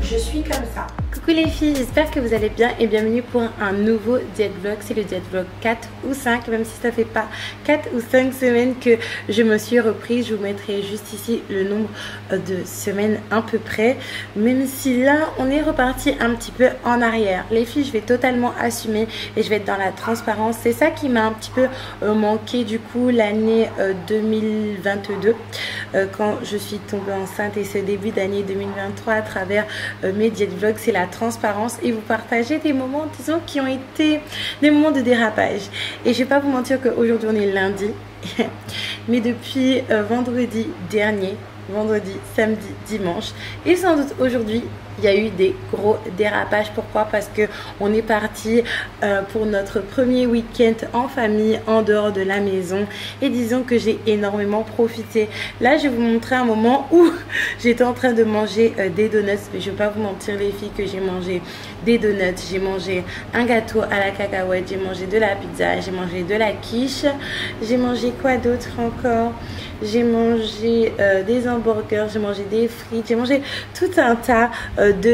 Je suis comme ça. Coucou les filles, j'espère que vous allez bien et bienvenue pour un nouveau diet vlog. C'est le diet vlog 4 ou 5, même si ça fait pas 4 ou 5 semaines que je me suis reprise. Je vous mettrai juste ici le nombre de semaines à peu près. Même si là, on est reparti un petit peu en arrière. Les filles, je vais totalement assumer et je vais être dans la transparence. C'est ça qui m'a un petit peu euh, manqué du coup l'année 2022 euh, quand je suis tombée enceinte et ce début d'année 2023 à travers euh, mes diet vlogs. C'est la transparence et vous partagez des moments, disons, qui ont été des moments de dérapage. Et je vais pas vous mentir qu'aujourd'hui on est lundi, mais depuis euh, vendredi dernier, vendredi, samedi, dimanche et sans doute aujourd'hui il y a eu des gros dérapages. Pourquoi? Parce que on est parti euh, pour notre premier week-end en famille en dehors de la maison. Et disons que j'ai énormément profité. Là, je vais vous montrer un moment où j'étais en train de manger euh, des donuts. Mais je vais pas vous mentir les filles que j'ai mangé des donuts, j'ai mangé un gâteau à la cacahuète, j'ai mangé de la pizza, j'ai mangé de la quiche, j'ai mangé quoi d'autre encore? J'ai mangé euh, des hamburgers, j'ai mangé des frites, j'ai mangé tout un tas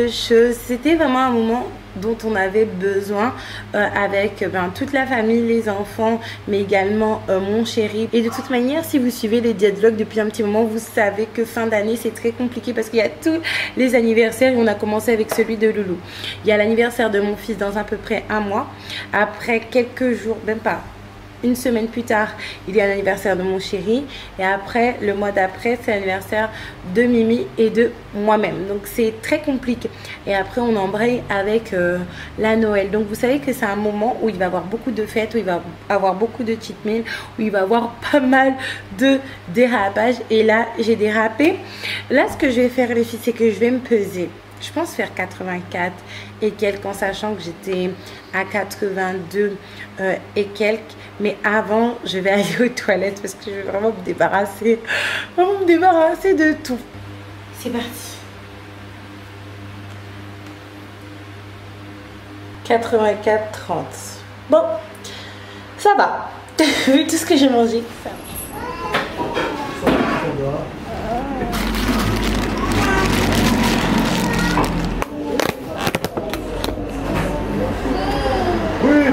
choses. C'était vraiment un moment dont on avait besoin euh, avec ben, toute la famille, les enfants, mais également euh, mon chéri. Et de toute manière, si vous suivez les dialogues depuis un petit moment, vous savez que fin d'année, c'est très compliqué parce qu'il y a tous les anniversaires et on a commencé avec celui de Loulou. Il y a l'anniversaire de mon fils dans à peu près un mois. Après quelques jours, même pas, une semaine plus tard, il y a l'anniversaire de mon chéri. Et après, le mois d'après, c'est l'anniversaire de Mimi et de moi-même. Donc, c'est très compliqué. Et après, on embraye avec euh, la Noël. Donc, vous savez que c'est un moment où il va y avoir beaucoup de fêtes, où il va avoir beaucoup de cheat meals, où il va y avoir pas mal de dérapages. Et là, j'ai dérapé. Là, ce que je vais faire, les filles, c'est que je vais me peser je pense faire 84 et quelques en sachant que j'étais à 82 euh, et quelques. Mais avant, je vais aller aux toilettes parce que je vais vraiment me débarrasser, vraiment me débarrasser de tout. C'est parti. 84, 30. Bon, ça va. Vu tout ce que j'ai mangé, ça va.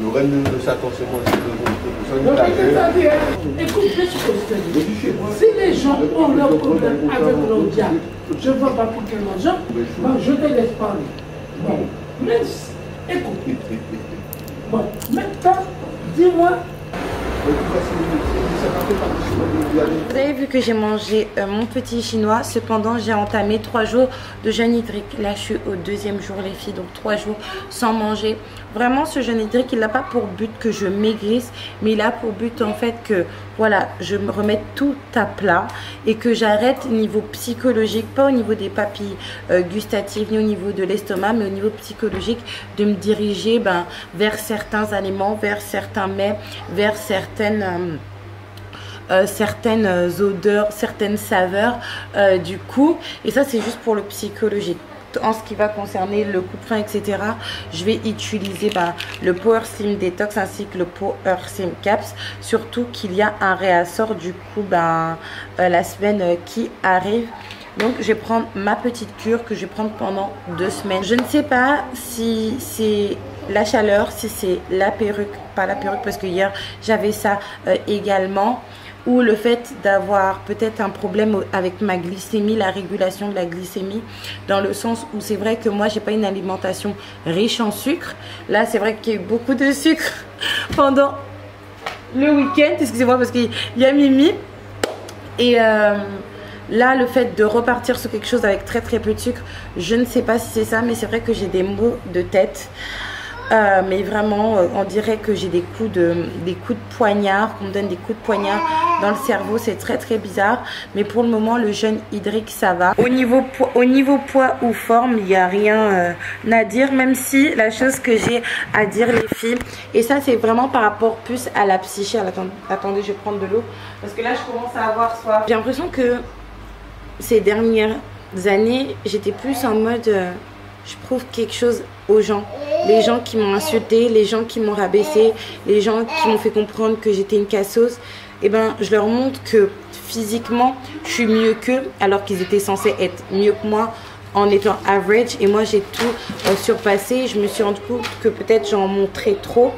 Le règne de Satan, c'est moi, c'est Écoute, ce que je te dis. Si les gens ont leurs problèmes avec leur diable, je ne vois pas pour quelle raison, bon, je te laisse parler. Bon, mais écoute. Bon, maintenant, dis-moi vous avez vu que j'ai mangé euh, mon petit chinois. Cependant, j'ai entamé trois jours de jeûne hydrique. Là, je suis au deuxième jour, les filles. Donc, trois jours sans manger. Vraiment, ce jeûne hydrique, il n'a pas pour but que je maigrisse. Mais il a pour but, en fait, que voilà, je me remette tout à plat. Et que j'arrête niveau psychologique, pas au niveau des papilles euh, gustatives, ni au niveau de l'estomac, mais au niveau psychologique, de me diriger ben, vers certains aliments, vers certains mets, vers certaines... Euh, euh, certaines odeurs, certaines saveurs du coup. Et ça, c'est juste pour le psychologique. En ce qui va concerner le coup de frein, etc., je vais utiliser bah, le Power Slim Detox ainsi que le Power Slim Caps. Surtout qu'il y a un réassort du coup bah, euh, la semaine qui arrive. Donc je vais prendre ma petite cure que je vais prendre pendant deux semaines. Je ne sais pas si c'est la chaleur, si c'est la perruque, pas la perruque parce que hier j'avais ça également ou le fait d'avoir peut-être un problème avec ma glycémie, la régulation de la glycémie, dans le sens où c'est vrai que moi, j'ai pas une alimentation riche en sucre. Là, c'est vrai qu'il y a eu beaucoup de sucre pendant le week-end, excusez-moi, parce qu'il y a Mimi. Et euh, là, le fait de repartir sur quelque chose avec très très peu de sucre, je ne sais pas si c'est ça, mais c'est vrai que j'ai des maux de tête. Euh, mais vraiment, euh, on dirait que j'ai des coups de coups de poignard, qu'on me donne des coups de poignard dans le cerveau. C'est très très bizarre. Mais pour le moment, le jeûne hydrique, ça va. Au niveau, au niveau poids ou forme, il n'y a rien euh, à dire. Même si la chose que j'ai à dire, les filles, et ça c'est vraiment par rapport plus à la psyché. Attendez, attendez je vais prendre de l'eau. Parce que là, je commence à avoir soif. J'ai l'impression que ces dernières années, j'étais plus en mode je prouve quelque chose aux gens. Les gens qui m'ont insulté, les gens qui m'ont rabaissé, les gens qui m'ont fait comprendre que j'étais une casseuse, eh ben, je leur montre que physiquement, je suis mieux qu'eux, alors qu'ils étaient censés être mieux que moi en étant average. Et moi, j'ai tout euh, surpassé. Je me suis rendu compte que peut-être j'en montrais trop.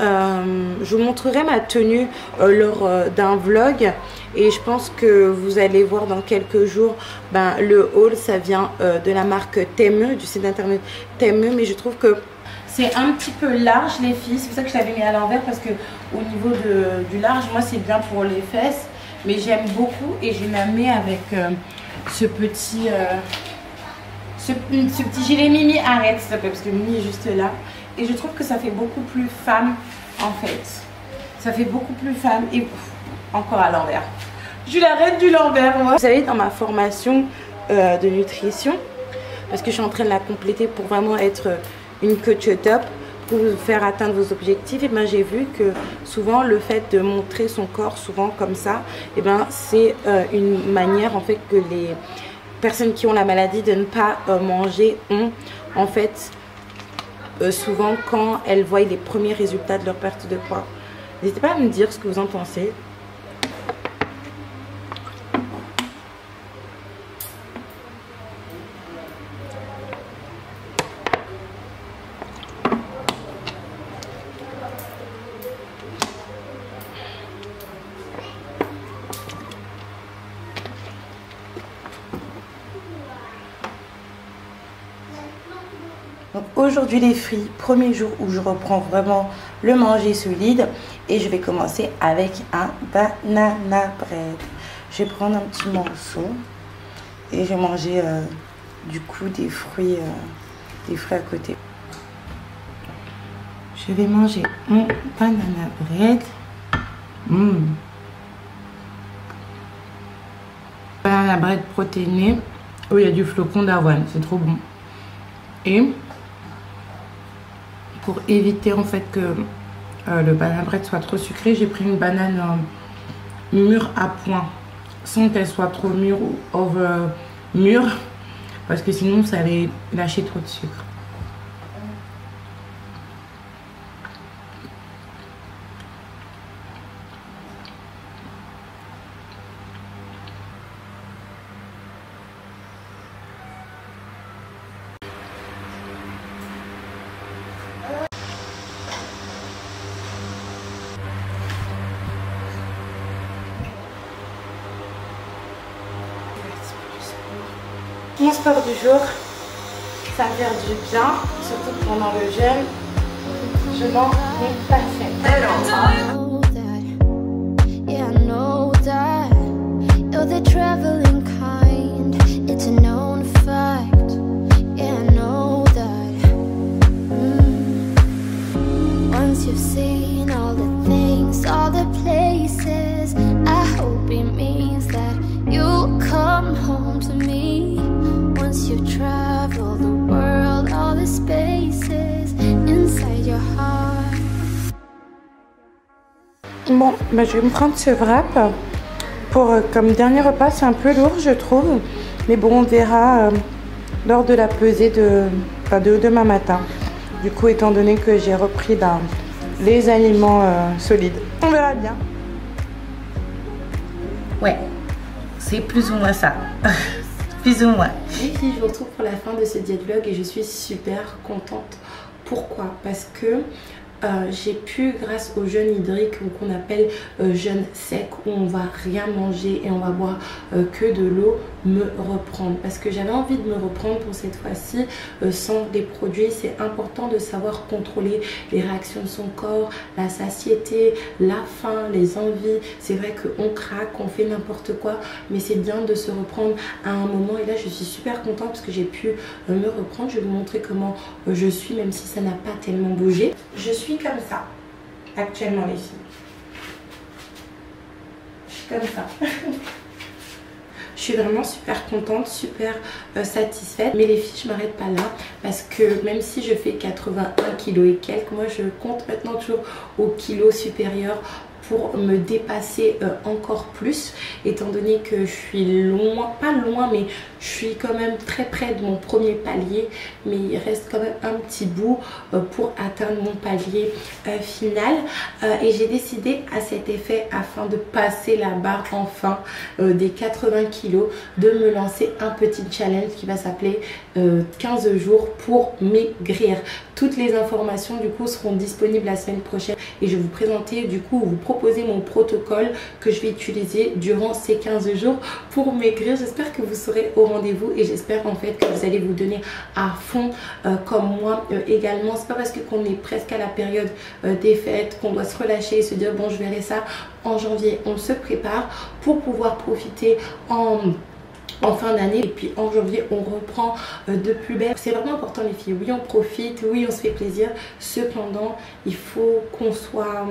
Euh, je vous montrerai ma tenue euh, lors d'un vlog. Et je pense que vous allez voir dans quelques jours ben, le haul. Ça vient de la marque Temu du site internet Temu mais je trouve que c'est un petit peu large les filles c'est pour ça que je l'avais mis à l'envers parce que au niveau de, du large moi c'est bien pour les fesses. Mais j'aime beaucoup et je la mets avec ce petit ce, ce, petit gilet Mimi arrête s'il te plaît parce que Mimi est juste là et je trouve que ça fait beaucoup plus femme en fait. Ça fait beaucoup plus femme et encore à l'envers. Je l'arrête du l'envers moi. Vous savez dans ma formation euh, de nutrition, parce que je suis en train de la compléter pour vraiment être une coach top, pour vous faire atteindre vos objectifs, et ben j'ai vu que souvent le fait de montrer son corps souvent comme ça, et ben c'est euh, une manière en fait que les personnes qui ont la maladie de ne pas euh, manger ont en fait euh, souvent quand elles voient les premiers résultats de leur perte de poids. N'hésitez pas à me dire ce que vous en pensez. Aujourd'hui les filles, premier jour où je reprends vraiment le manger solide et je vais commencer avec un banana bread. Je vais prendre un petit morceau et je vais manger euh, du coup des fruits, euh, des fruits à côté. Je vais manger mon banana bread. Mmh. Banana bread protéiné où il y a du flocon d'avoine, c'est trop bon. Et pour éviter en fait que euh, le banana bread soit trop sucré, j'ai pris une banane euh, mûre à point sans qu'elle soit trop mûre ou over mûre parce que sinon ça allait lâcher trop de sucre. Mon sport du jour, ça me fait du bien, surtout pendant le jeûne. Je n'en ai pas fait. Bah, je vais me prendre ce wrap pour euh, comme dernier repas. C'est un peu lourd, je trouve. Mais bon, on verra euh, lors de la pesée de, enfin, de demain matin. Du coup, étant donné que j'ai repris ben, les aliments euh, solides. On verra bien. Ouais, c'est plus ou moins ça. plus ou moins. Les filles, je vous retrouve pour la fin de ce diète vlog et je suis super contente. Pourquoi? Parce que euh, j'ai pu, grâce au jeûne hydrique qu'on appelle euh, jeûne sec, où on va rien manger et on va boire euh, que de l'eau, me reprendre. Parce que j'avais envie de me reprendre pour cette fois-ci sans des produits. C'est important de savoir contrôler les réactions de son corps, la satiété, la faim, les envies. C'est vrai qu'on craque, on fait n'importe quoi, mais c'est bien de se reprendre à un moment. Et là, je suis super contente parce que j'ai pu me reprendre. Je vais vous montrer comment je suis, même si ça n'a pas tellement bougé. Je suis comme ça, actuellement les filles. Je suis comme ça. je suis vraiment super contente, super euh, satisfaite. Mais les filles, je m'arrête pas là parce que même si je fais 81 kg et quelques, moi je compte maintenant toujours au kilo supérieur pour me dépasser euh, encore plus étant donné que je suis loin, pas loin mais je suis quand même très près de mon premier palier mais il reste quand même un petit bout euh, pour atteindre mon palier euh, final. Et j'ai décidé à cet effet afin de passer la barre enfin des 80 kilos de me lancer un petit challenge qui va s'appeler 15 jours pour maigrir toutes les informations du coup seront disponibles la semaine prochaine et je vais vous présenter du coup vous proposer mon protocole que je vais utiliser durant ces 15 jours pour maigrir. J'espère que vous serez au rendez-vous et j'espère en fait que vous allez vous donner à fond euh, comme moi euh, également. C'est pas parce qu'on est presque à la période euh, des fêtes qu'on doit se relâcher et se dire bon je verrai ça en janvier. On se prépare pour pouvoir profiter en en fin d'année et puis en janvier on reprend de plus belle. C'est vraiment important les filles. Oui on profite oui on se fait plaisir. Cependant il faut qu'on soit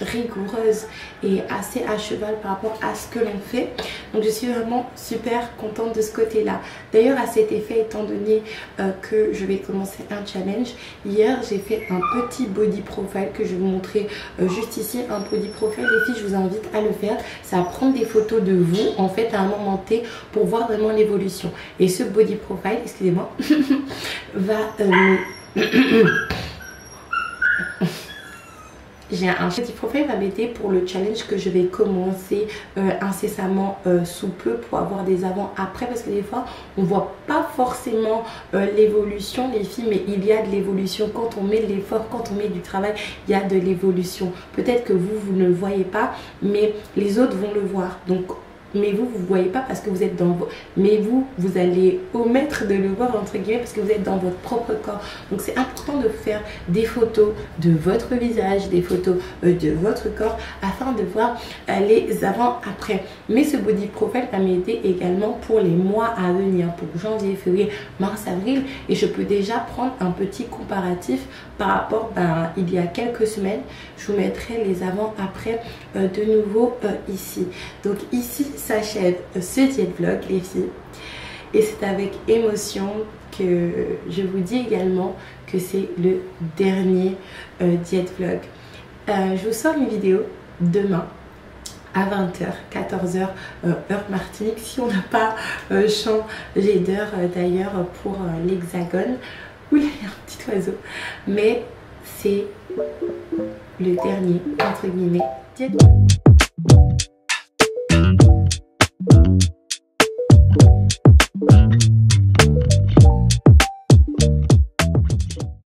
rigoureuse et assez à cheval par rapport à ce que l'on fait. Donc je suis vraiment super contente de ce côté là d'ailleurs à cet effet étant donné euh, que je vais commencer un challenge hier j'ai fait un petit body profile que je vais vous montrer euh, juste ici un body profile. Les filles je vous invite à le faire. Ça va prendre des photos de vous en fait à un moment T pour voir vraiment l'évolution. Et ce body profile excusez-moi va euh, j'ai un petit profil va m'aider pour le challenge que je vais commencer euh, incessamment euh, sous peu pour avoir des avant après parce que des fois on voit pas forcément euh, l'évolution les filles mais il y a de l'évolution. Quand on met de l'effort quand on met du travail il y a de l'évolution. Peut-être que vous vous ne le voyez pas mais les autres vont le voir. Donc mais vous, vous ne voyez pas parce que vous êtes dans vos... Mais vous, vous allez omettre de le voir, entre guillemets, parce que vous êtes dans votre propre corps. Donc, c'est important de faire des photos de votre visage, des photos euh, de votre corps, afin de voir euh, les avant-après. Mais ce body profile va m'aider également pour les mois à venir, pour janvier, février, mars, avril. Et je peux déjà prendre un petit comparatif par rapport, ben, il y a quelques semaines, je vous mettrai les avant-après euh, de nouveau ici. Donc ici, s'achève ce diète vlog les filles. Et c'est avec émotion que je vous dis également que c'est le dernier euh, diète vlog. Euh, je vous sors une vidéo demain à 20h, 14h heure Martinique si on n'a pas euh, changé d'heure d'ailleurs pour l'hexagone. Où il y a un petit oiseau. Mais c'est le dernier entre guillemets